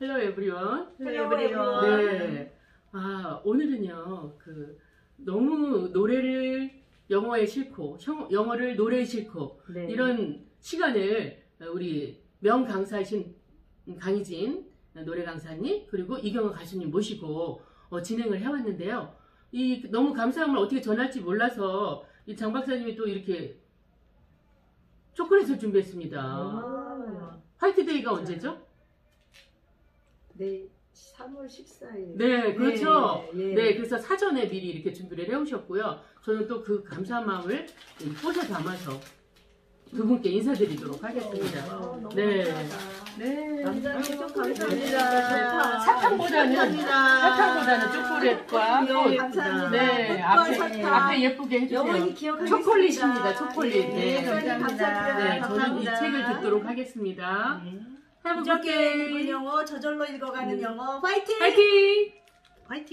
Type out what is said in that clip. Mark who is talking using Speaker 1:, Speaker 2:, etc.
Speaker 1: Hello everyone.
Speaker 2: Hello, everyone.
Speaker 1: 네. 아, 오늘은요, 그, 너무 노래를 영어에 싣고, 형- 영어를 노래에 싣고,
Speaker 2: 네.
Speaker 1: 이런 시간을 우리 명 강사이신 강희진 노래 강사님, 그리고 이경호 가수님 모시고 어, 진행을 해왔는데요. 이 너무 감사한 걸 어떻게 전할지 몰라서 이 장 박사님이 또 이렇게 초콜릿을 준비했습니다.
Speaker 2: 아,
Speaker 1: 화이트데이가 언제죠?
Speaker 2: 네, 3월 14일.
Speaker 1: 네, 그렇죠.
Speaker 2: 네, 예.
Speaker 1: 네, 그래서 사전에 미리 이렇게 준비를 해오셨고요. 저는 또 그 감사한 마음을 이 꽃에 담아서 두 분께 인사드리도록 하겠습니다.
Speaker 2: 아, 너무
Speaker 1: 네.
Speaker 2: 감사하다.
Speaker 1: 네.
Speaker 2: 감사합니다. 감사합니다.
Speaker 1: 사탕보다는 사탕보다는 초콜릿과
Speaker 2: 네,
Speaker 1: 꽃.
Speaker 2: 감사합니다.
Speaker 1: 네, 앞에
Speaker 2: 사탕.
Speaker 1: 앞에 예쁘게 해주세요.
Speaker 2: 영원히 기억하겠습니다.
Speaker 1: 초콜릿입니다, 초콜릿. 네,
Speaker 2: 네,
Speaker 3: 감사합니다.
Speaker 2: 감사합니다.
Speaker 1: 네, 저는 이
Speaker 3: 감사합니다.
Speaker 1: 책을 듣도록 하겠습니다.
Speaker 3: 음.
Speaker 1: Good
Speaker 3: 부족해 읽은. 영어 저절로 읽어가는 영어 파이팅!
Speaker 1: 파이팅!
Speaker 3: 파이팅!